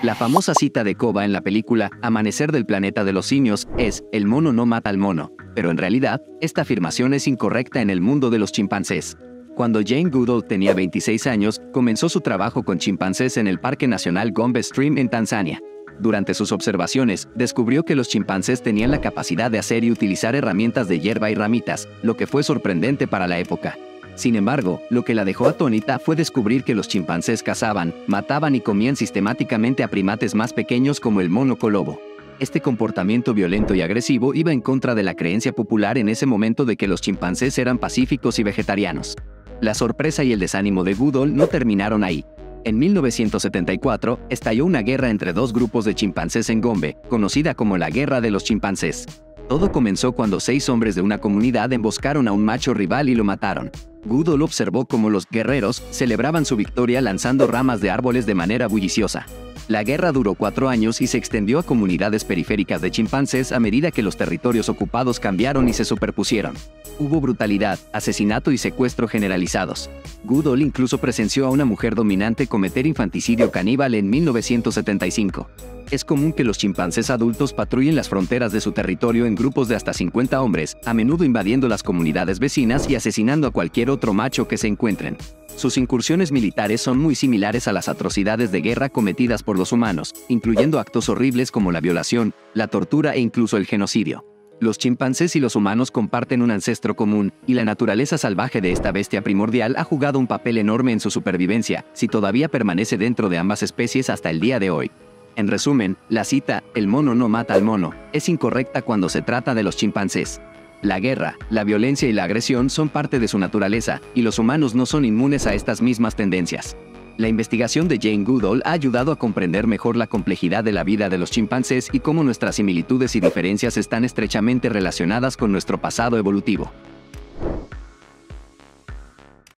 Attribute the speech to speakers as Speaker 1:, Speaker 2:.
Speaker 1: La famosa cita de Koba en la película Amanecer del planeta de los simios es, el mono no mata al mono, pero en realidad, esta afirmación es incorrecta en el mundo de los chimpancés. Cuando Jane Goodall tenía 26 años, comenzó su trabajo con chimpancés en el Parque Nacional Gombe Stream en Tanzania. Durante sus observaciones, descubrió que los chimpancés tenían la capacidad de hacer y utilizar herramientas de hierba y ramitas, lo que fue sorprendente para la época. Sin embargo, lo que la dejó atónita fue descubrir que los chimpancés cazaban, mataban y comían sistemáticamente a primates más pequeños como el mono colobo. Este comportamiento violento y agresivo iba en contra de la creencia popular en ese momento de que los chimpancés eran pacíficos y vegetarianos. La sorpresa y el desánimo de Goodall no terminaron ahí. En 1974, estalló una guerra entre dos grupos de chimpancés en Gombe, conocida como la Guerra de los Chimpancés. Todo comenzó cuando seis hombres de una comunidad emboscaron a un macho rival y lo mataron. Goodall observó cómo los guerreros celebraban su victoria lanzando ramas de árboles de manera bulliciosa. La guerra duró cuatro años y se extendió a comunidades periféricas de chimpancés a medida que los territorios ocupados cambiaron y se superpusieron. Hubo brutalidad, asesinato y secuestro generalizados. Goodall incluso presenció a una mujer dominante cometer infanticidio caníbal en 1975. Es común que los chimpancés adultos patrullen las fronteras de su territorio en grupos de hasta 50 hombres, a menudo invadiendo las comunidades vecinas y asesinando a cualquier otro macho que se encuentren. Sus incursiones militares son muy similares a las atrocidades de guerra cometidas por los humanos, incluyendo actos horribles como la violación, la tortura e incluso el genocidio. Los chimpancés y los humanos comparten un ancestro común, y la naturaleza salvaje de esta bestia primordial ha jugado un papel enorme en su supervivencia, si todavía permanece dentro de ambas especies hasta el día de hoy. En resumen, la cita, el mono no mata al mono, es incorrecta cuando se trata de los chimpancés. La guerra, la violencia y la agresión son parte de su naturaleza, y los humanos no son inmunes a estas mismas tendencias. La investigación de Jane Goodall ha ayudado a comprender mejor la complejidad de la vida de los chimpancés y cómo nuestras similitudes y diferencias están estrechamente relacionadas con nuestro pasado evolutivo.